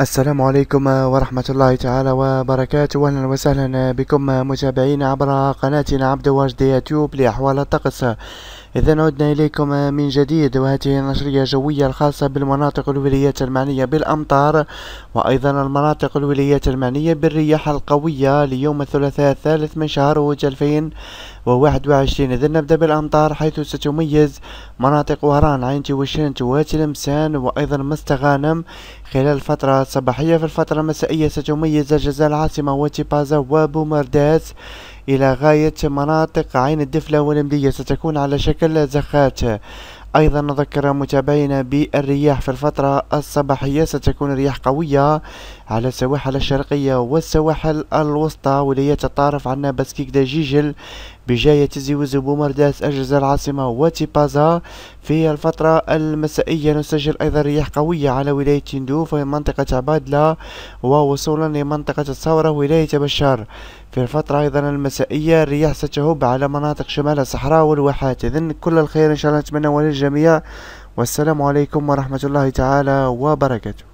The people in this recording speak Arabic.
السلام عليكم ورحمة الله تعالى وبركاته. أهلا وسهلا بكم متابعين عبر قناتنا عبد واجد يوتيوب لأحوال الطقس. إذا عدنا إليكم من جديد وهذه النشرية الجوية الخاصة بالمناطق الولايات المعنية بالأمطار وأيضا المناطق الولايات المعنية بالرياح القوية ليوم الثلاثاء الثالث من شهر أوج 2021 إذا نبدأ بالأمطار حيث ستميز مناطق وهران عين وشنت وتلمسان وأيضا مستغانم. خلال الفترة الصباحية في الفترة المسائية ستميز الجزائر العاصمة وتيبازا وبومرداس. إلى غاية مناطق عين الدفلة والمدية ستكون على شكل زخات. أيضا نذكر متابعينا بالرياح في الفترة الصباحية ستكون رياح قوية على السواحل الشرقية والسواحل الوسطى ولاية الطارف عنا بسكيك دجيجل بجاية زيوز بومرداس الجزائر العاصمة وتيبازا في الفترة المسائية. نسجل أيضا رياح قوية على ولاية تندوف في منطقة عبادلة ووصولا لمنطقة الثورة ولاية بشار. في الفترة أيضا المسائية الرياح ستهب على مناطق شمال الصحراء والواحات. إذن كل الخير إن شاء الله نتمنى للجميع والسلام عليكم ورحمة الله تعالى وبركاته.